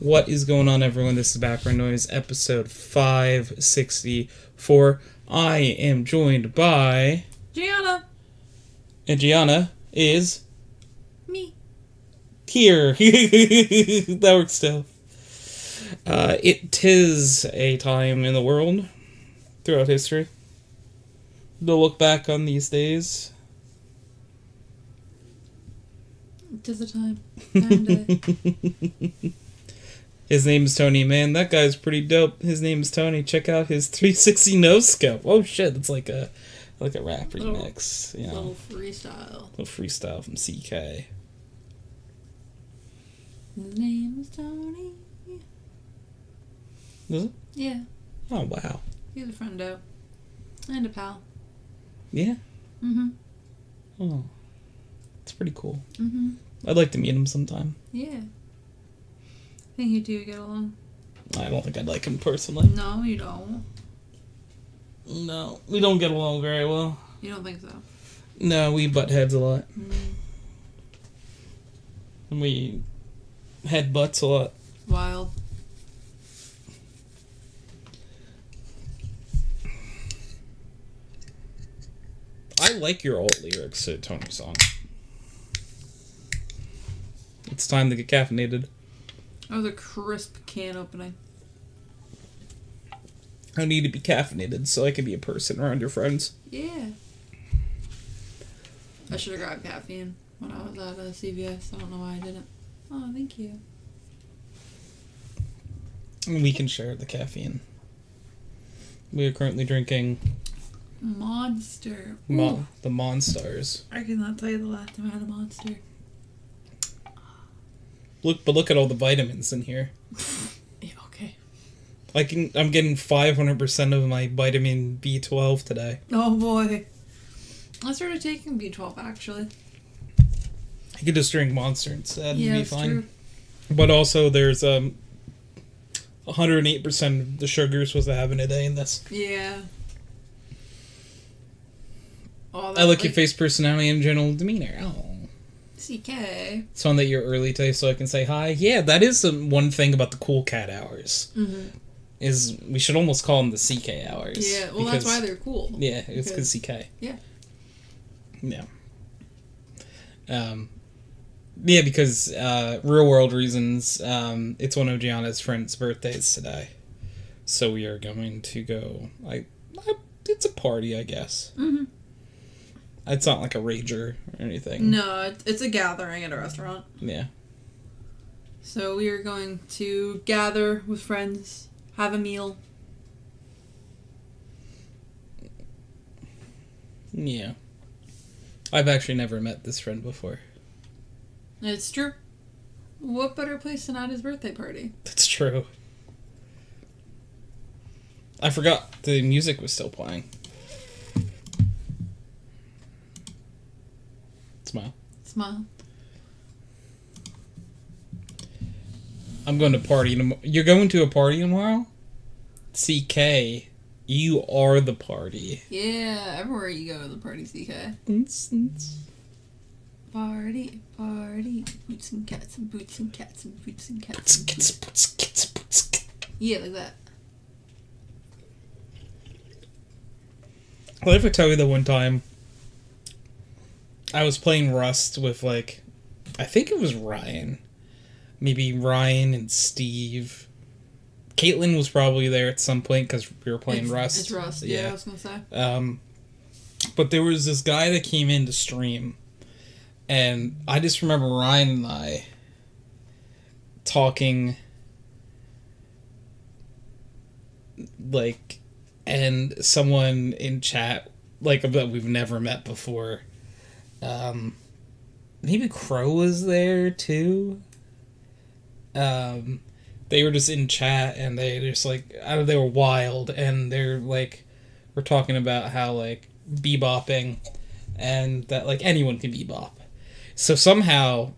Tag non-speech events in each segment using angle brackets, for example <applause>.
What is going on, everyone? This is Background Noise, episode 564. I am joined by. Gianna. And Gianna is Me. here. <laughs> that works still. Uh, it tis a time in the world throughout history to look back on these days. Tis the time. And, <laughs> His name is Tony. Man, that guy's pretty dope. His name is Tony. Check out his <laughs> 360 no scope. Oh shit, that's like a like a rap Little- remix. You know, little freestyle. little freestyle from CK. His name is Tony. Is it? Yeah, Oh wow. he's a friendo. And a pal. Yeah. Mm-hmm. Oh, it's pretty cool. Mm-hmm. I'd like to meet him sometime. Yeah. Think you two get along. I don't think I'd like him personally. No, you don't. No, we don't get along very well. You don't think so. No, we butt heads a lot. Mm. And we head butts a lot. Wild. I like your alt lyrics to Tony's song. It's time to get caffeinated. That was a crisp can opening. I need to be caffeinated so I can be a person around your friends. Yeah. I should have grabbed caffeine when I was at uh, CVS. I don't know why I didn't. Oh, thank you. We can share the caffeine. We are currently drinking Monster. Mo- the Monstars. I cannot tell you the last time I had a monster. Look, but look at all the vitamins in here. <laughs> Yeah, okay. I can. I'm getting 500 percent of my vitamin B12 today. Oh boy. I started taking B12 actually. I could just drink Monster instead yeah, and be fine. true. But also, there's um 108 percent of the sugar you're supposed to have in a day in this. Yeah. Oh, I like your face, personality, and general demeanor. Oh. CK. It's fun that you're early today, so I can say hi. Yeah, that is the one thing about the cool cat hours. Mm-hmm. Is we should almost call them the CK hours. Yeah, well, that's why they're cool. Yeah, it's because CK. Yeah. Yeah. Um. Yeah, because uh, real world reasons. Um, it's one of Gianna's friends' birthdays today, so we are going to go. I, I it's a party, I guess. Mm-hmm. It's not like a rager or anything. No, it's a gathering at a restaurant. Yeah. So we are going to gather with friends, have a meal. Yeah. I've actually never met this friend before. It's true. What better place than at his birthday party? That's true. I forgot the music was still playing. Smile. I'm going to party tomorrow. You're going to a party tomorrow? CK, you are the party. Yeah, everywhere you go, the party CK. Party, party, boots and cats and boots and cats and boots and cats. And boots. puts- kits- puts- kits. Yeah, like that. What if I tell you that one time I was playing Rust with like I think it was Ryan. Maybe Ryan and Steve. Caitlin was probably there at some point because we were playing it's, Rust. It's Rust. Yeah. I was gonna say. Um, but there was this guy that came in to stream, and I just remember Ryan and I talking, like, and someone in chat, like, that we've never met before. Um, maybe Crow was there too. Um, they were just in chat and they just like, I don't, they were wild and they're like, we're talking about how like bebopping and that like anyone can bebop. So somehow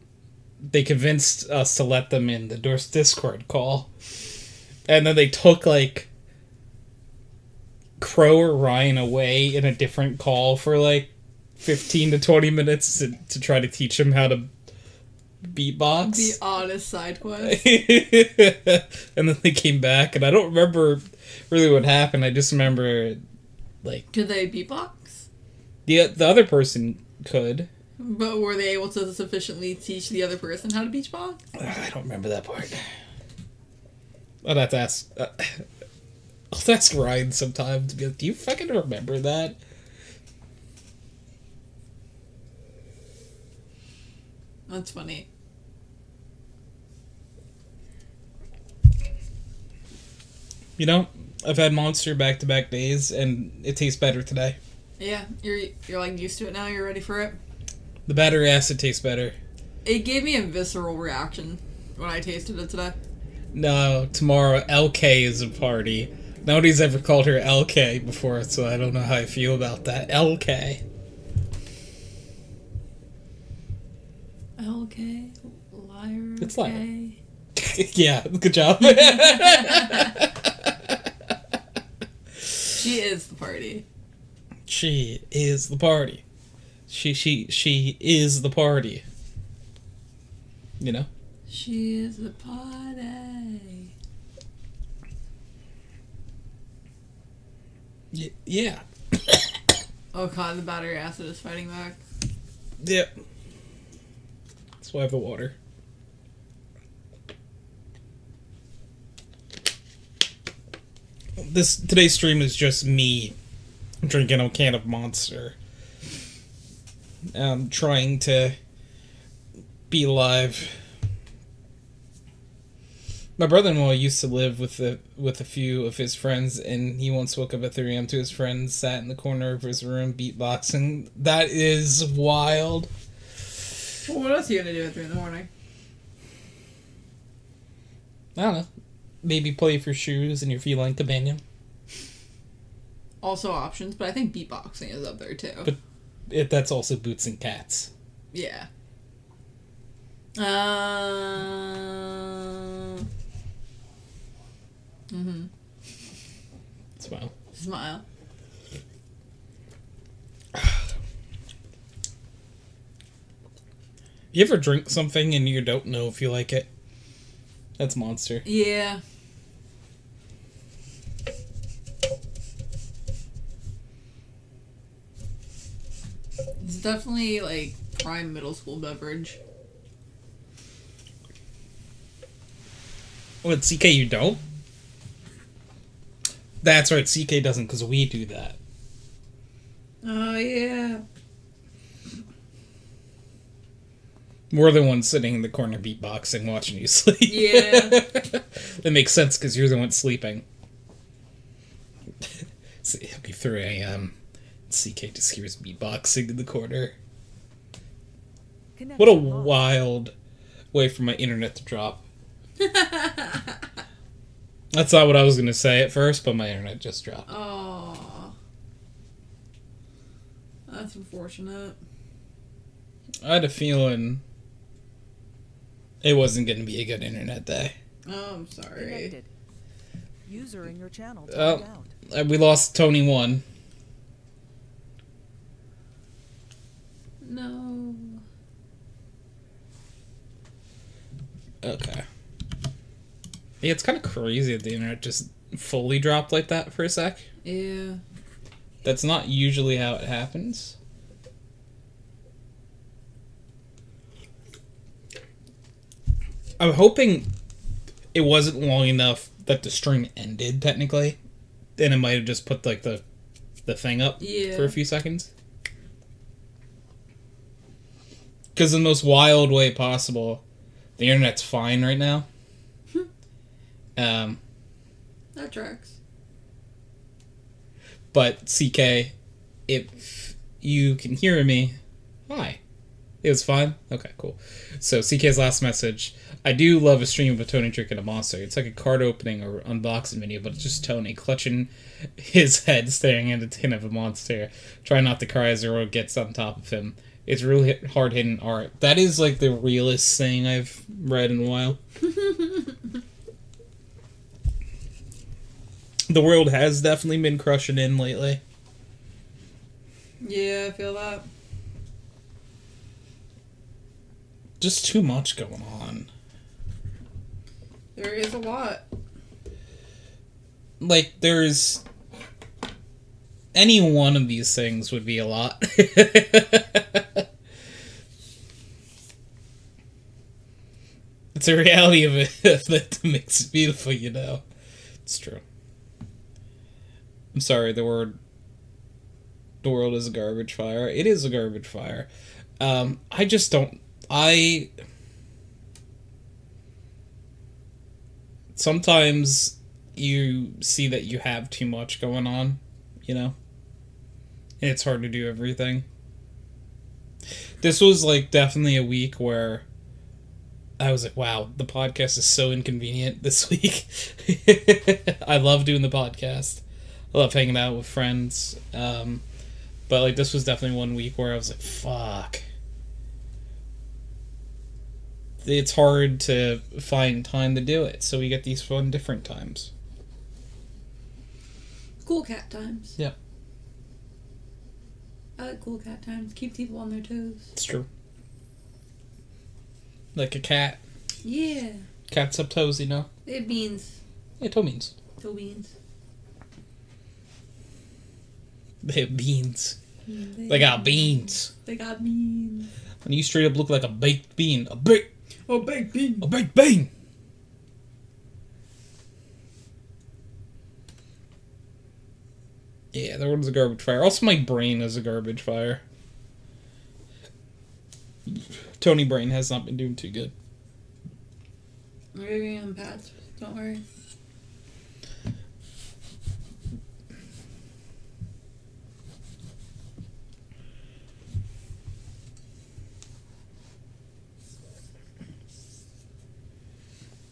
they convinced us to let them in the Discord call. And then they took like Crow or Ryan away in a different call for like 15 to 20 minutes to, to try to teach him how to beatbox. The oddest side quest. <laughs> and then they came back, and I don't remember really what happened. I just remember, like, Could they beatbox? the the other person could. But were they able to sufficiently teach the other person how to beatbox? <sighs> I don't remember that part. I'd have to ask. Uh, <sighs> I'll ask Ryan sometime to be like, "Do you fucking remember that?" That's funny. You know, I've had Monster back to back days, and it tastes better today. Yeah, you're you're like used to it now. You're ready for it. The battery acid tastes better. It gave me a visceral reaction when I tasted it today. No, tomorrow LK is a party. Nobody's ever called her LK before, so I don't know how I feel about that. LK. LK liar. It's liar. <laughs> Yeah, good job. She is the party. she is the party. She she she is the party. You know? She is the party. Y- yeah. Oh god, the battery acid is fighting back. Yep. That's why I have the water. This today's stream is just me drinking a can of Monster. Um, trying to be alive. My brother-in-law used to live with a with a few of his friends, and he once woke up at 3 a.m. to his friends sat in the corner of his room beatboxing. That is wild. Well, what else are you gonna do at three in the morning? I don't know. Maybe play for shoes and your feline companion. Also options, but I think beatboxing is up there too. But- It, that's also boots and cats. yeah. Uh. Mhm. Smile. Smile. You ever drink something and you don't know if you like it? That's monster. Yeah. It's definitely like prime middle school beverage. What, CK you don't? That's right, CK doesn't because we do that. Oh yeah. We're one sitting in the corner beatboxing watching you sleep. Yeah. <laughs> that makes sense because you're the one sleeping. so it'll be 3 a.m. CK just hears beatboxing in the corner. What a wild way for my internet to drop. <laughs> That's not what I was going to say at first, but my internet just dropped. Oh. That's unfortunate. I had a feeling it wasn't going to be a good internet day. Oh, I'm sorry. Connected. User in your channel Oh. out. Uh, We lost Tony 1. No. Okay. Yeah, it's kind of crazy that the internet just fully dropped like that for a sec. Yeah. That's not usually how it happens. I'm hoping it wasn't long enough that the stream ended technically. and it might have just put like the the thing up Yeah. for a few seconds. Because in the most wild way possible, the internet's fine right now. um, That tracks. but CK, if you can hear me, hi. It was fine? Okay, cool. So, CK's last message I do love a stream of a Tony drinking a monster. It's like a card opening or unboxing video, but it's just Tony clutching <laughs> his head, staring at a tin of a monster, trying not to cry as the road gets on top of him. It's really hard hitting art. That is like the realest thing I've read in a while. <laughs> the world has definitely been crushing in lately. Yeah, I feel that. just too much going on. There is a lot. Like there's any one of these things would be a lot. <laughs> it's a reality of it <laughs> that makes it beautiful, you know. It's true. I'm sorry, the word the world is a garbage fire. It is a garbage fire. Um, I just don't I sometimes you see that you have too much going on, you know? And it's hard to do everything. This was like definitely a week where I was like, wow, the podcast is so inconvenient <laughs> this week. I love doing the podcast. I love hanging out with friends. Um, but like this was definitely one week where I was like, fuck. It's hard to find time to do it, so we get these fun different times. Cool cat times. Yeah. I like cool cat times. Keep people on their toes. It's true. Like a cat. Yeah. Cats up toes, you know? They have beans. Yeah, toe means. Toe beans. <laughs> They have beans. Mm, they, They got beans. They got beans. And you straight up look like a baked bean. A baked Oh, baked bean. a baked bean. Yeah, the world's a garbage fire. Also, my brain is a garbage fire. Tony Brain has not been doing too good. We're giving him pads. Don't worry.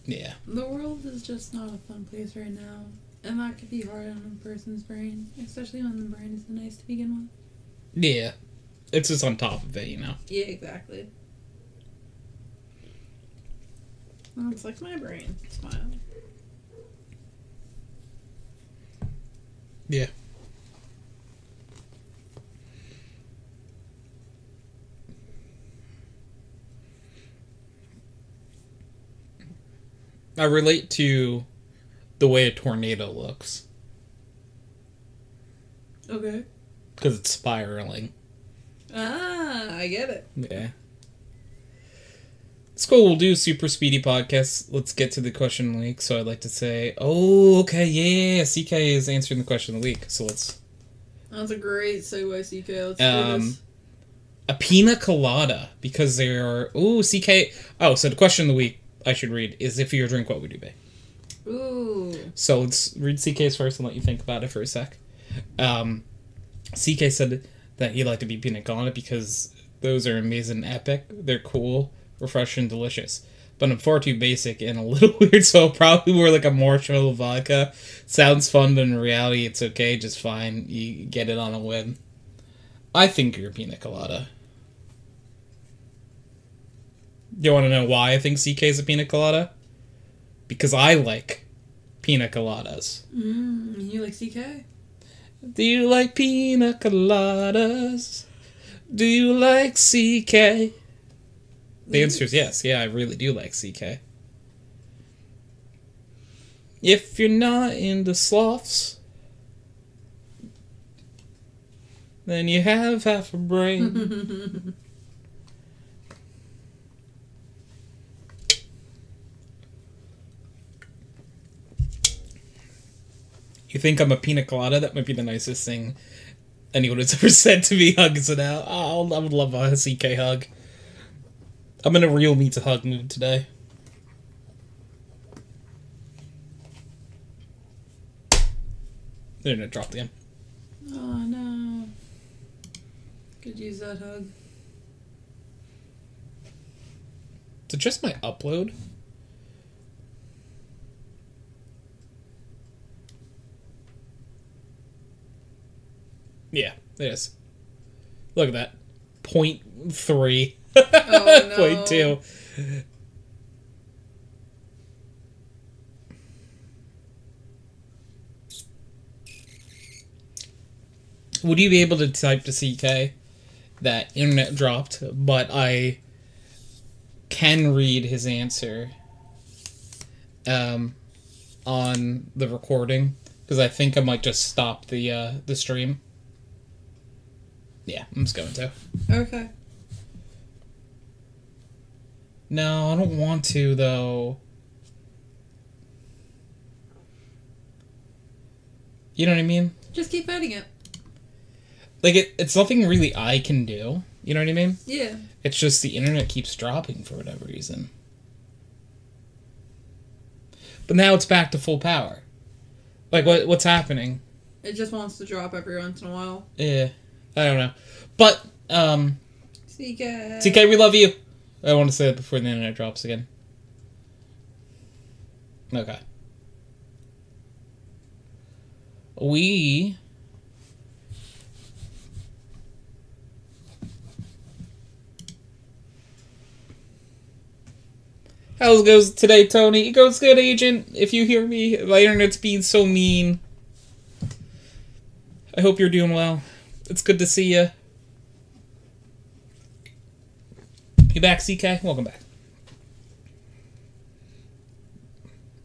Yeah. The world is just not a fun place right now. And that could be hard on a person's brain, especially when the brain isn't nice to begin with. Yeah. It's just on top of it, you know? Yeah, exactly. Oh, it's like my brain. Smile. Yeah. I relate to the way a tornado looks Okay. because it's spiraling. Ah, I get it. Yeah. It's cool. We'll do super speedy podcast. Let's get to the question of the week. So I'd like to say, oh, okay, yeah, CK is answering the question of the week. So let's That's a great segue, CK. Let's Um, do this. a pina colada because there are oh CK. Oh, so the question of the week I should read is if You your drink, what would you be? Ooh. So let's read CK's first and let you think about it for a sec. Um, CK said that he'd like to be pina colada because those are amazing, epic. They're cool, refreshing, delicious. But I'm far too basic and a little <laughs> weird, so I'll probably wear like a marshmallow vodka. Sounds fun, but in reality, it's okay, just fine. You get it on a whim. I think you're a pina colada. You want to know why I think CK is a pina colada? Because I like pina coladas. Mm, you like CK? Do you like pina coladas? Do you like CK? The answer is yes. Yeah, I really do like CK. If you're not into sloths, then you have half a brain. <laughs> you think I'm a pina colada? That might be the nicest thing anyone has <laughs> ever said to me. Hugs it out. Oh, I would love a CK hug. I'm in a real me to hug mood today. They're gonna drop again. Oh no. Could use that hug. It just my upload? Yeah, it is. Look at that. Point three. Oh, <laughs> no. Point two. Would you be able to type to CK that internet dropped, but I can read his answer um, on the recording because I think I might just stop the uh, the stream. Yeah, I'm just going to. Okay. No, I don't want to though. You know what I mean? Just keep fighting it. Like it, it's nothing really I can do. You know what I mean? Yeah. It's just the internet keeps dropping for whatever reason. But now it's back to full power. Like what what's happening? It just wants to drop every once in a while. Yeah. I don't know. But um CK. TK we love you. I want to say that before the internet drops again. Okay. We How's it goes today, Tony? It goes good, Agent. If you hear me, my internet's being so mean. I hope you're doing well. It's good to see you. You back, CK? Welcome back.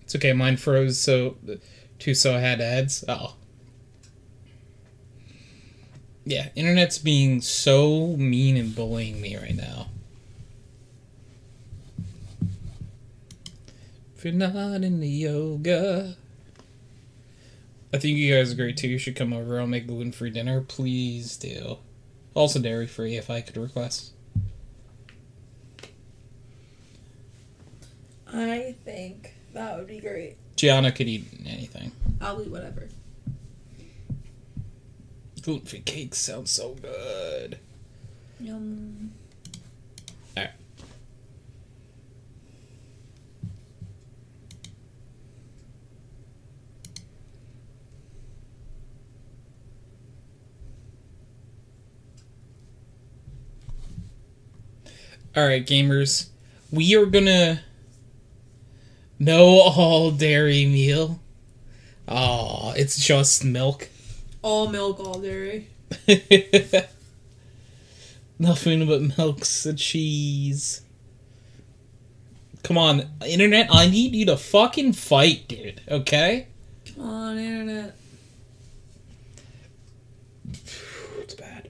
It's okay, mine froze, so too, so I had ads. Oh. Yeah, internet's being so mean and bullying me right now. If you're not into yoga. I think you guys agree too. You should come over. I'll make gluten free dinner. Please do. Also dairy free if I could request. I think that would be great. Gianna could eat anything. I'll eat whatever. Gluten free cake sounds so good. Yum. Alright, gamers. We are gonna. No all dairy meal. Aw, it's just milk. All milk, all dairy. <laughs> Nothing but milks and cheese. Come on, internet, I need you to fucking fight, dude, okay? Come on, internet. <sighs> It's bad.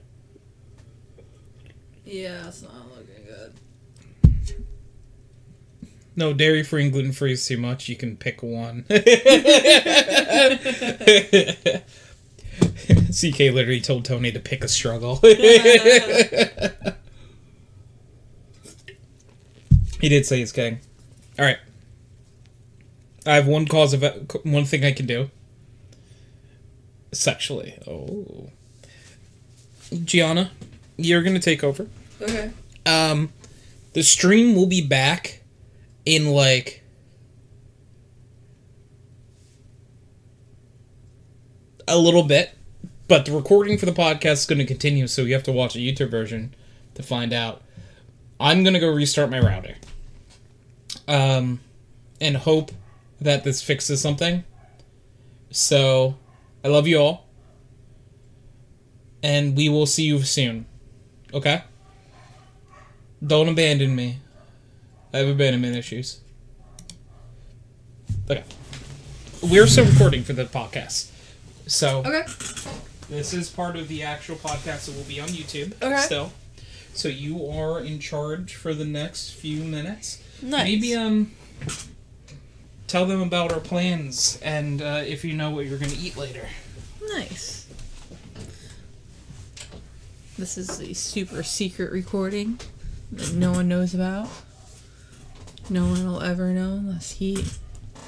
Yeah, it's not looking good. No, dairy free and gluten free is too much. You can pick one. <laughs> CK literally told Tony to pick a struggle. <laughs> he did say he's kidding. All right. I have one cause of one thing I can do. Sexually. Oh. Gianna, you're going to take over. Okay. Um, the stream will be back in like a little bit, but the recording for the podcast is going to continue, so you have to watch a YouTube version to find out. I'm going to go restart my router. Um, and hope that this fixes something. So, I love you all. And we will see you soon. Okay? Don't abandon me. I have abandonment issues. Okay. We're still recording for the podcast. So Okay. this is part of the actual podcast that will be on YouTube Okay. still. So you are in charge for the next few minutes. Nice. Maybe um tell them about our plans and uh, if you know what you're gonna eat later. Nice. This is a super secret recording that no one knows about. No one will ever know unless he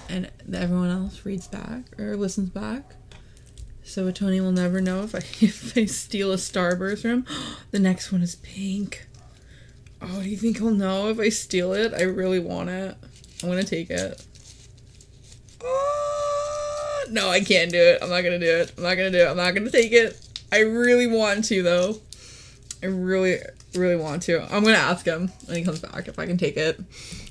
and everyone else reads back or listens back. So Tony will never know if I <laughs> if I steal a Starburst from. <gasps> The next one is pink. Oh, do you think he'll know if I steal it? I really want it. I'm gonna take it. Ah, no, I can't do it. I'm not gonna do it. I'm not gonna do it. I'm not gonna take it. I really want to though. I really, really want to. I'm gonna ask him when he comes back if I can take it.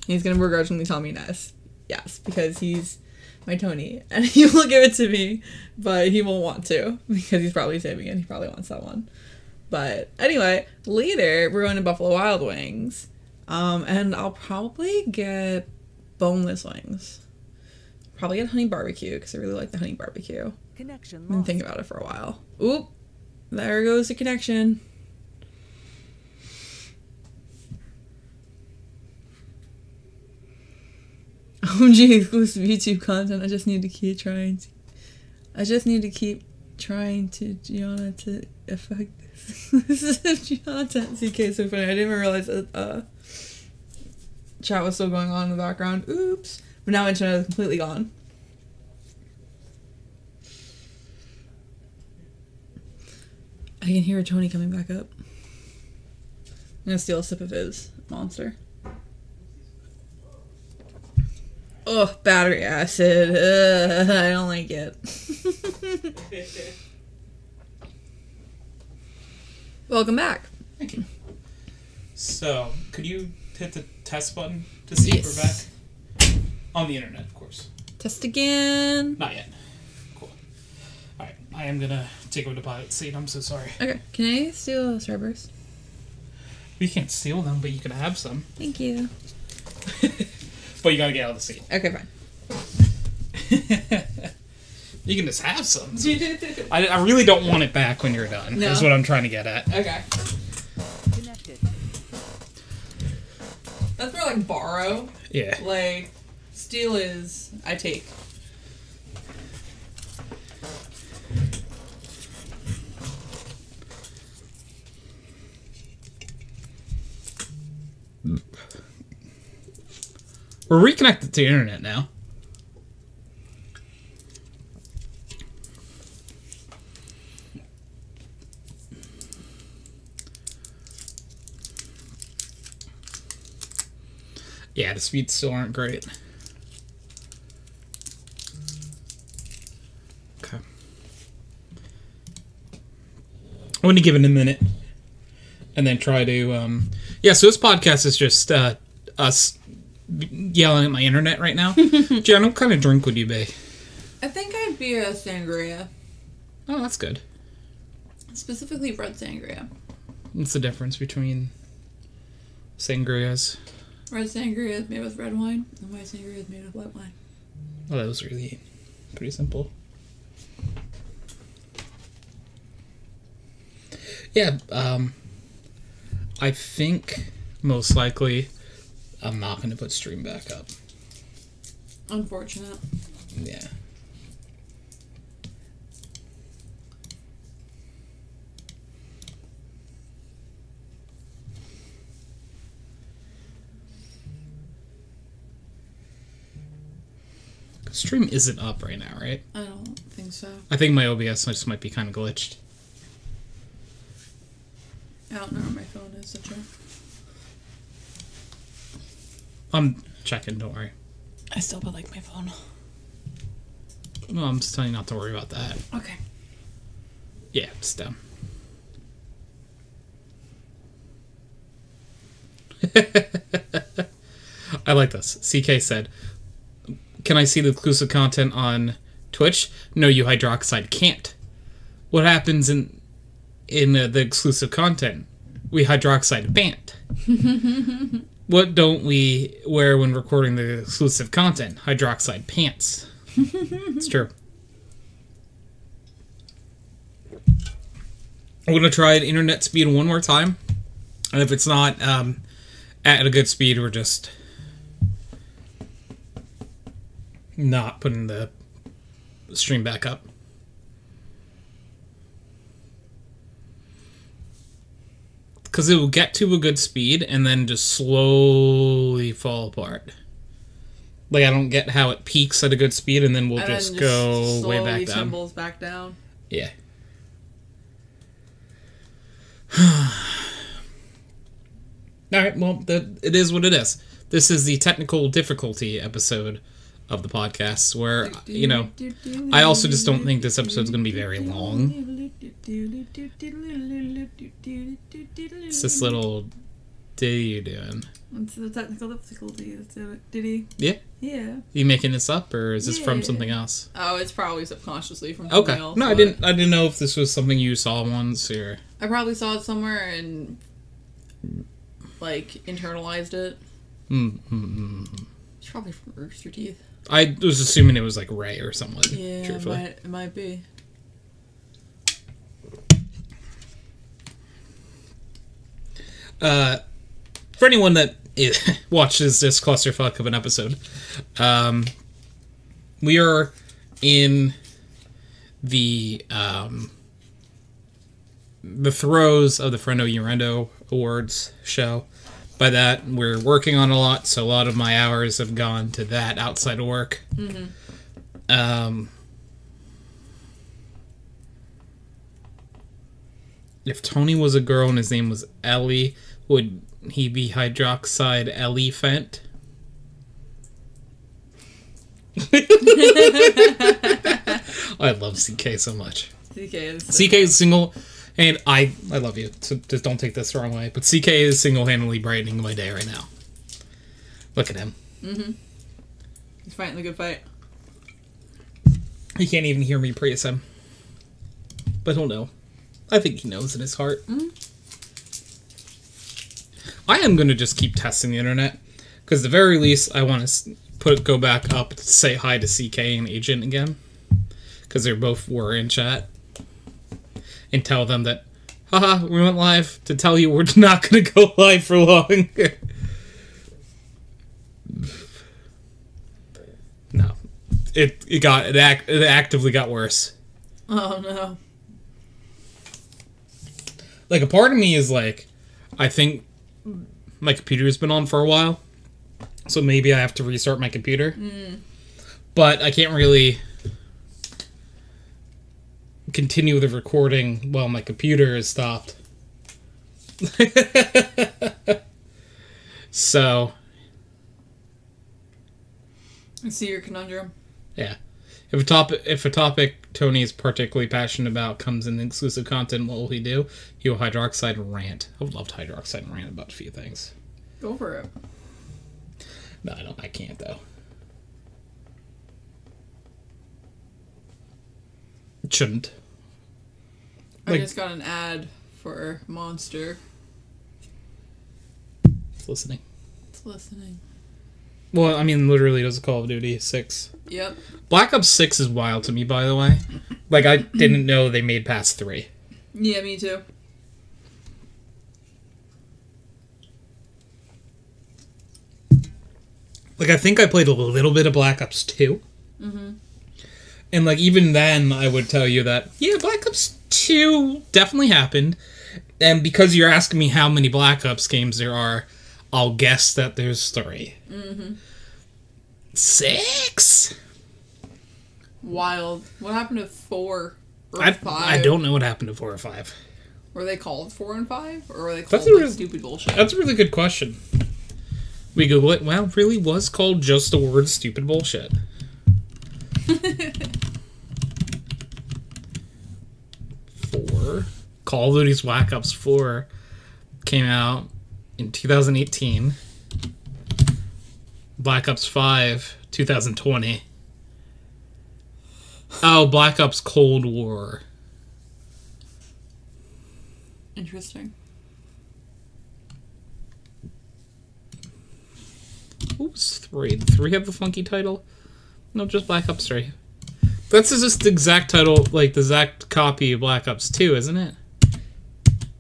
He's gonna begrudgingly tell me yes, yes, because he's my Tony, <laughs> and he will give it to me, but he won't want to because he's probably saving it. He probably wants that one. But anyway, later we're going to Buffalo Wild Wings. Um, and I'll probably get boneless wings. Probably get honey barbecue because I really like the honey barbecue. Connection lost. thinking about it for a while. Oop, there goes the connection. OMG exclusive YouTube content. I just need to keep trying to. I just need to keep trying to Gianna to affect this. <laughs> this is <laughs> content. CK so funny. I didn't even realize that uh, chat was still going on in the background. Oops. But now internet is completely gone. I can hear Tony coming back up. I'm gonna steal a sip of his monster. Oh, battery acid. Ugh, I don't like it. <laughs> Welcome back. Thank you. So, could you hit the test button to see if we're back? On the internet, of course. Test again. Not yet. Cool. Alright, I am gonna take over the pilot seat. I'm so sorry. Okay, can I steal a Starburst? We can't steal them, but you can have some. Thank you. <laughs> but you gotta get out of the seat. Okay, fine. <laughs> you can just have some. I, I really don't want it back when you're done. No. Is what I'm trying to get at. okay. Connected. That's more like borrow. Yeah. Like, steal is I take. We're reconnected to the internet now. Yeah, the speeds still aren't great. Okay. I'm going to give it a minute and then try to. Um, yeah, so this podcast is just uh, us yelling at my internet right now. <laughs> Jen, what kind of drink would you be? I think I'd be a sangria. Oh, that's good. Specifically red sangria. What's the difference between sangrias? Red sangria is made with red wine, and white sangria is made with white wine. Oh, that was really pretty simple. Yeah, um, I think most likely I'm not going to put stream back up. Unfortunate. Yeah. Stream isn't up right now, right? I don't think so. I think my OBS just might be kind of glitched. I don't know where my phone is, so true. I'm checking, don't worry. I still would like my phone. No, I'm just telling you not to worry about that. Okay. Yeah, it's down. <laughs> I like this. CK said, "Can I see the exclusive content on Twitch?" No, you hydroxide can't. What happens in in uh, the exclusive content? We hydroxide banned. <laughs> what don't we wear when recording the exclusive content? Hydroxide pants. <laughs> it's true. I'm gonna try internet speed one more time, and if it's not um, at a good speed, we're just not putting the stream back up. Because it will get to a good speed and then just slowly fall apart. Like I don't get how it peaks at a good speed and then we'll And just then go way back down. tumbles back down. Yeah. <sighs> All right. Well, that it is what it is. This is the technical difficulty episode of the podcasts where you know I also just don't think this episode's going to be very long. It's this little ditty you're doing. It's the technical difficulty. It's a ditty. Yeah. Yeah. you making this up, or is this from something else? Oh, it's probably subconsciously from something Okay. else. No, I but didn't. I didn't know if this was something you saw once or. I probably saw it somewhere and like internalized it. Mm, mm, mm. It's probably from Rooster Teeth. I was assuming it was like Ray or someone. Yeah, it truthfully. might, it might be. Uh, for anyone that <laughs> watches this clusterfuck of an episode, um, we are in the um, the throes of the Frendo Urendo Awards show. By that, we're working on a lot, so a lot of my hours have gone to that outside of work. Um, if Tony was a girl and his name was Ellie, would he be hydroxide elephant? <laughs> I love CK so much. CK is. CK is single, and I I love you. So just don't take this the wrong way. But CK is single handedly brightening my day right now. Look at him. Mm-hmm. He's fighting the good fight. He can't even hear me praise him, but he'll know. I think he knows in his heart. I am going to just keep testing the internet because, the very least, I want to put go back up to say hi to CK and Agent again because they both were in chat and tell them that, haha, we went live to tell you we're <laughs> not going to go live for long. <laughs> no, it it got it, act, it actively got worse. Oh no. like a part of me is like i think my computer's been on for a while so maybe i have to restart my computer hmm. but i can't really continue the recording while my computer is stopped <laughs> so I see your conundrum. yeah if a topic if a topic tony is particularly passionate about comes in exclusive content what will he do he will hydroxide rant i would love to hydroxide rant about a few things Go for it. No, I don't. I can't though. It shouldn't. I just got an ad for Monster. It's listening. It's listening. Well, I mean, literally, does Call of Duty Six. Yep. Black Ops Six is wild to me, by the way. Like, I <laughs> didn't know they made past three. Yeah, me too. Like, I think I played a little bit of Black Ops 2 Mhm. And like, even then, I would tell you that yeah, Black Ops Two definitely happened. And because you're asking me how many Black Ops games there are, I'll guess that there's 3 mm-hmm. Six. Wild. What happened to four or I, five? I don't know what happened to four or five. Were they called four and five, or were they That's called a like real- stupid bullshit? That's a really good question. We Google it. Well, it really was called just the word stupid bullshit. <laughs> Four. Call of Duty's Black Ops 4 came out in 2018. Black Ops 5, 2020. Oh, Black Ops Cold War. Interesting. What was three? Did three have the funky title? No, just Black Ops 3. That's just the exact title, like the exact copy of Black Ops 2, isn't it?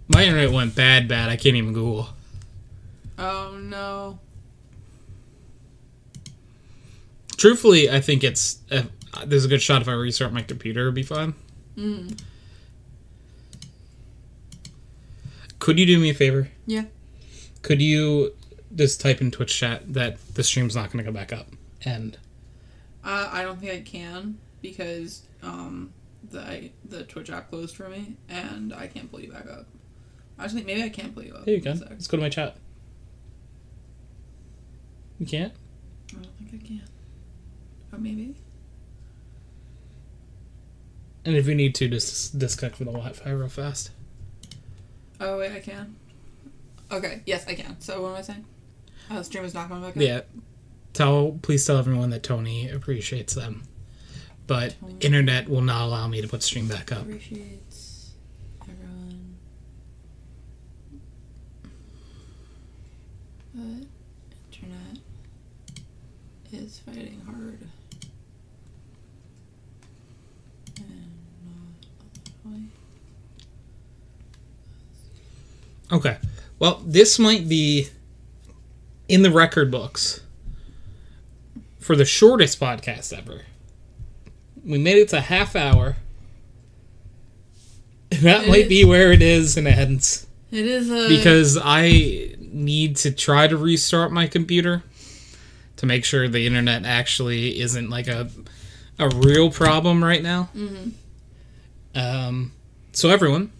My internet went bad, bad. I can't even Google. Oh no. Truthfully, I think it's. Uh, there's a good shot if I restart my computer, it'll be fine. Mm. Could you do me a favor? Yeah. Could you just type in Twitch chat that the stream's not going to go back up? And Uh, I don't think I can because um the I, the Twitch app closed for me and I can't pull you back up. I just think maybe I can pull you up. there you go. Let's go to my chat. You can't? I don't think I can. Oh, maybe. And if you need to, just disconnect from the Wi Fi real fast. Oh wait, I can. Okay. Yes, I can. So what am I saying? Oh, the stream is not going back up. Yeah. Tell please tell everyone that Tony appreciates them. But internet will not allow me to put stream back up. Appreciates everyone. But internet is fighting hard. And not a lot of way. Okay. Well, this might be in the record books for the shortest podcast ever. We made it to half hour. <laughs> That It might is- be where it is and ends It is a because I need to try to restart my computer to make sure the internet actually isn't like a a real problem right now. Mhm. Um, so everyone,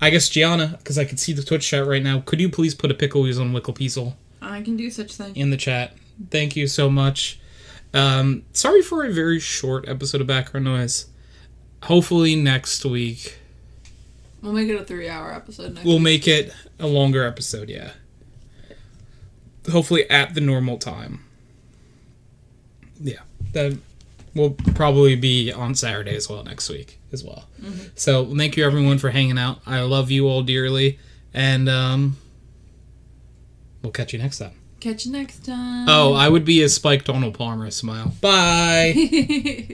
I guess Gianna, because I can see the Twitch chat right now. Could you please put a pickle wheels on Wickle Piesel I can do such thing. in the chat? Thank you so much. Um, sorry for a very short episode of background noise. Hopefully next week We'll make it a three-hour episode next. we'll week. make it a longer episode. Yeah. Hopefully at the normal time. Yeah, that will probably be on Saturday as well next week as well. So thank you everyone for hanging out. I love you all dearly, and um, we'll catch you next time. Catch you next time. Oh, I would be a Spike Donald Palmer smile. Bye. <laughs>